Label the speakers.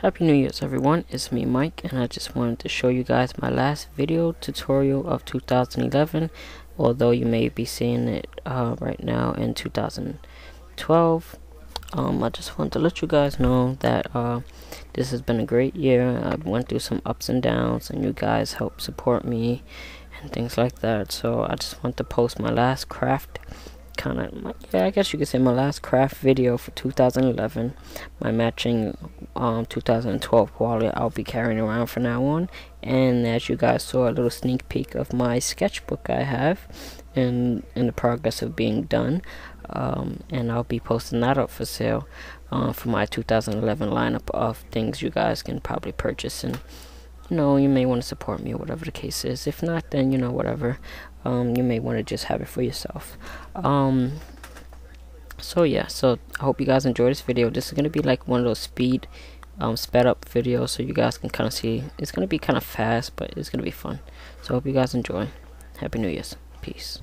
Speaker 1: Happy New Year's everyone, it's me Mike and I just wanted to show you guys my last video tutorial of 2011 although you may be seeing it uh, right now in 2012 um, I just want to let you guys know that uh, this has been a great year. I went through some ups and downs and you guys helped support me and things like that. So I just want to post my last craft kind of yeah I guess you could say my last craft video for 2011 my matching um 2012 wallet I'll be carrying around from now on. And as you guys saw a little sneak peek of my sketchbook I have in in the progress of being done. Um, and I'll be posting that up for sale uh, for my 2011 lineup of things you guys can probably purchase. And you know you may want to support me or whatever the case is. If not then you know whatever um, you may want to just have it for yourself. Um, so yeah so I hope you guys enjoy this video. This is gonna be like one of those speed um, sped up videos so you guys can kind of see. It's gonna be kind of fast but it's gonna be fun. So I hope you guys enjoy. Happy new year's. Peace